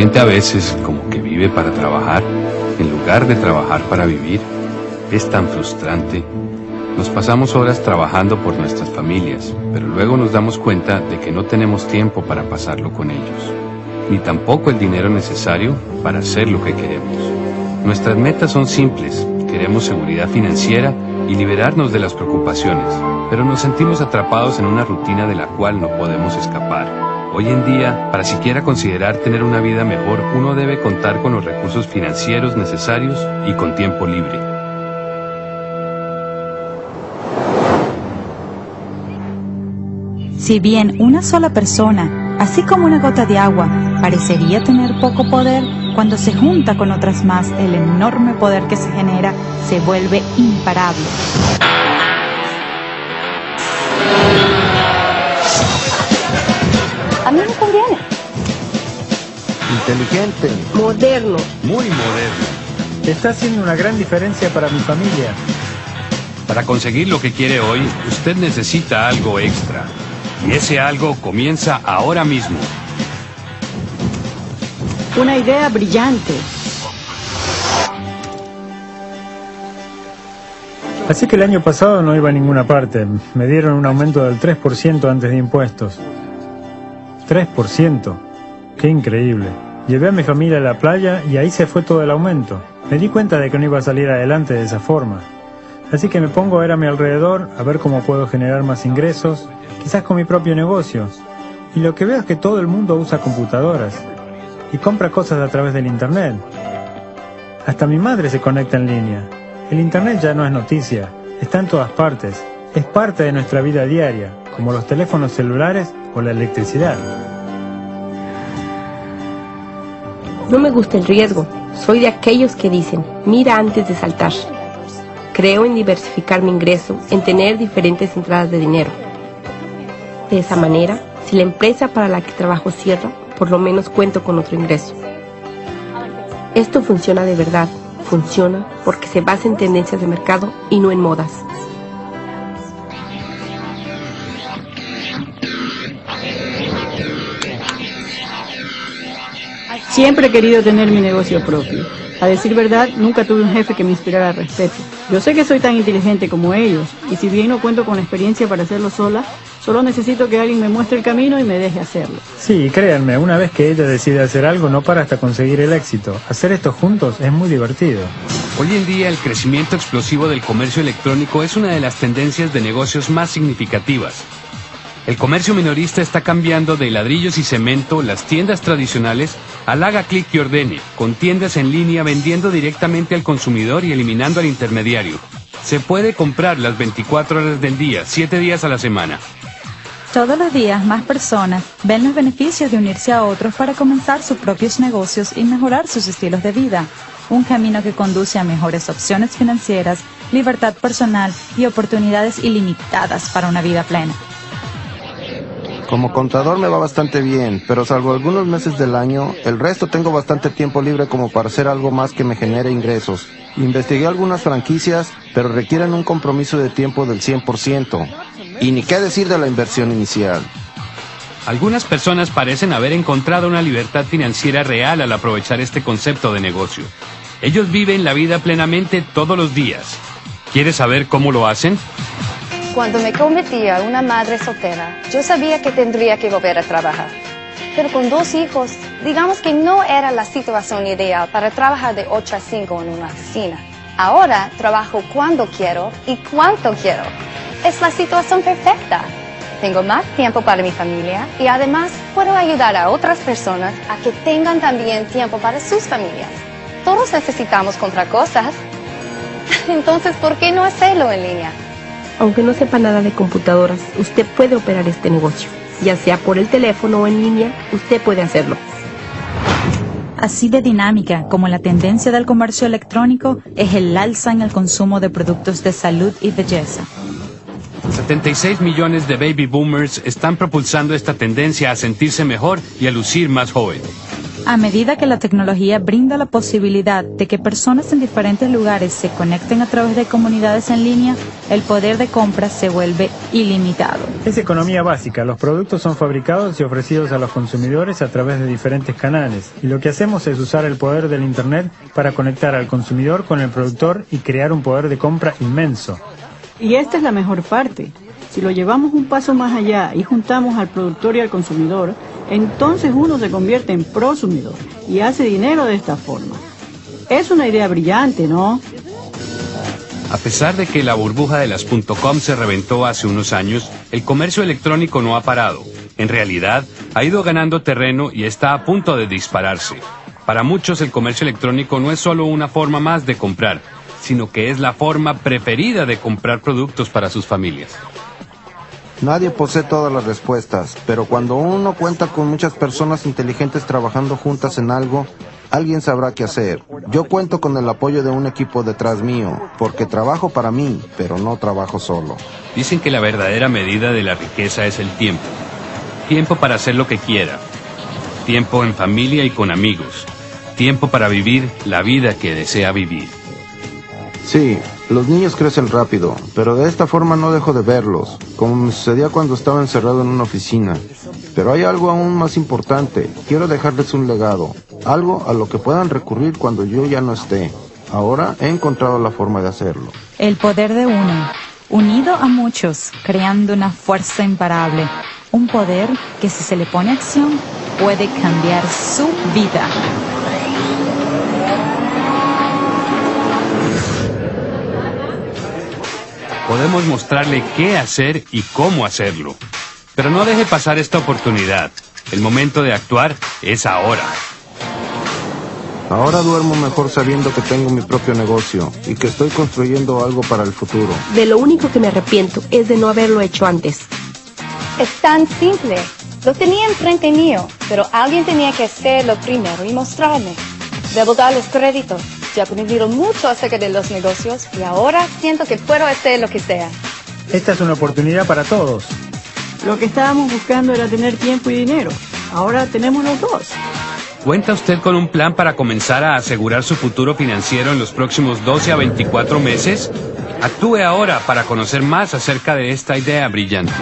siente a veces como que vive para trabajar en lugar de trabajar para vivir. Es tan frustrante. Nos pasamos horas trabajando por nuestras familias, pero luego nos damos cuenta de que no tenemos tiempo para pasarlo con ellos, ni tampoco el dinero necesario para hacer lo que queremos. Nuestras metas son simples, queremos seguridad financiera y liberarnos de las preocupaciones, pero nos sentimos atrapados en una rutina de la cual no podemos escapar. Hoy en día, para siquiera considerar tener una vida mejor, uno debe contar con los recursos financieros necesarios y con tiempo libre. Si bien una sola persona, así como una gota de agua, parecería tener poco poder, cuando se junta con otras más, el enorme poder que se genera se vuelve imparable. Inteligente. Moderno. Muy moderno. Está haciendo una gran diferencia para mi familia. Para conseguir lo que quiere hoy, usted necesita algo extra. Y ese algo comienza ahora mismo. Una idea brillante. Así que el año pasado no iba a ninguna parte. Me dieron un aumento del 3% antes de impuestos. 3%. Qué increíble. Llevé a mi familia a la playa y ahí se fue todo el aumento. Me di cuenta de que no iba a salir adelante de esa forma. Así que me pongo a ver a mi alrededor, a ver cómo puedo generar más ingresos, quizás con mi propio negocio. Y lo que veo es que todo el mundo usa computadoras y compra cosas a través del Internet. Hasta mi madre se conecta en línea. El Internet ya no es noticia, está en todas partes. Es parte de nuestra vida diaria, como los teléfonos celulares o la electricidad. No me gusta el riesgo. Soy de aquellos que dicen, mira antes de saltar. Creo en diversificar mi ingreso, en tener diferentes entradas de dinero. De esa manera, si la empresa para la que trabajo cierra, por lo menos cuento con otro ingreso. Esto funciona de verdad, funciona porque se basa en tendencias de mercado y no en modas. Siempre he querido tener mi negocio propio. A decir verdad, nunca tuve un jefe que me inspirara respeto. Yo sé que soy tan inteligente como ellos, y si bien no cuento con la experiencia para hacerlo sola, solo necesito que alguien me muestre el camino y me deje hacerlo. Sí, créanme, una vez que ella decide hacer algo, no para hasta conseguir el éxito. Hacer esto juntos es muy divertido. Hoy en día el crecimiento explosivo del comercio electrónico es una de las tendencias de negocios más significativas. El comercio minorista está cambiando de ladrillos y cemento, las tiendas tradicionales, al haga clic y ordene, con tiendas en línea vendiendo directamente al consumidor y eliminando al intermediario. Se puede comprar las 24 horas del día, 7 días a la semana. Todos los días más personas ven los beneficios de unirse a otros para comenzar sus propios negocios y mejorar sus estilos de vida. Un camino que conduce a mejores opciones financieras, libertad personal y oportunidades ilimitadas para una vida plena. Como contador me va bastante bien, pero salvo algunos meses del año, el resto tengo bastante tiempo libre como para hacer algo más que me genere ingresos. Investigué algunas franquicias, pero requieren un compromiso de tiempo del 100%. Y ni qué decir de la inversión inicial. Algunas personas parecen haber encontrado una libertad financiera real al aprovechar este concepto de negocio. Ellos viven la vida plenamente todos los días. ¿Quieres saber cómo lo hacen? Cuando me convertí a una madre soltera, yo sabía que tendría que volver a trabajar. Pero con dos hijos, digamos que no era la situación ideal para trabajar de 8 a 5 en una oficina. Ahora trabajo cuando quiero y cuánto quiero. Es la situación perfecta. Tengo más tiempo para mi familia y además puedo ayudar a otras personas a que tengan también tiempo para sus familias. Todos necesitamos comprar cosas. Entonces, ¿por qué no hacerlo en línea? Aunque no sepa nada de computadoras, usted puede operar este negocio. Ya sea por el teléfono o en línea, usted puede hacerlo. Así de dinámica como la tendencia del comercio electrónico es el alza en el consumo de productos de salud y belleza. 76 millones de baby boomers están propulsando esta tendencia a sentirse mejor y a lucir más joven. A medida que la tecnología brinda la posibilidad de que personas en diferentes lugares se conecten a través de comunidades en línea, el poder de compra se vuelve ilimitado. Es economía básica. Los productos son fabricados y ofrecidos a los consumidores a través de diferentes canales. Y lo que hacemos es usar el poder del Internet para conectar al consumidor con el productor y crear un poder de compra inmenso. Y esta es la mejor parte. Si lo llevamos un paso más allá y juntamos al productor y al consumidor, entonces uno se convierte en prosumidor y hace dinero de esta forma. Es una idea brillante, ¿no? A pesar de que la burbuja de las .com se reventó hace unos años, el comercio electrónico no ha parado. En realidad, ha ido ganando terreno y está a punto de dispararse. Para muchos el comercio electrónico no es solo una forma más de comprar, sino que es la forma preferida de comprar productos para sus familias. Nadie posee todas las respuestas, pero cuando uno cuenta con muchas personas inteligentes trabajando juntas en algo, alguien sabrá qué hacer. Yo cuento con el apoyo de un equipo detrás mío, porque trabajo para mí, pero no trabajo solo. Dicen que la verdadera medida de la riqueza es el tiempo. Tiempo para hacer lo que quiera. Tiempo en familia y con amigos. Tiempo para vivir la vida que desea vivir. Sí, los niños crecen rápido, pero de esta forma no dejo de verlos, como me sucedía cuando estaba encerrado en una oficina. Pero hay algo aún más importante, quiero dejarles un legado, algo a lo que puedan recurrir cuando yo ya no esté. Ahora he encontrado la forma de hacerlo. El poder de uno, unido a muchos, creando una fuerza imparable. Un poder que si se le pone acción puede cambiar su vida. Podemos mostrarle qué hacer y cómo hacerlo. Pero no deje pasar esta oportunidad. El momento de actuar es ahora. Ahora duermo mejor sabiendo que tengo mi propio negocio y que estoy construyendo algo para el futuro. De lo único que me arrepiento es de no haberlo hecho antes. Es tan simple. Lo tenía enfrente mío, pero alguien tenía que hacerlo primero y mostrarme. Debo darles crédito. Ya he aprendido mucho acerca de los negocios y ahora siento que puedo hacer lo que sea. Esta es una oportunidad para todos. Lo que estábamos buscando era tener tiempo y dinero. Ahora tenemos los dos. ¿Cuenta usted con un plan para comenzar a asegurar su futuro financiero en los próximos 12 a 24 meses? Actúe ahora para conocer más acerca de esta idea brillante.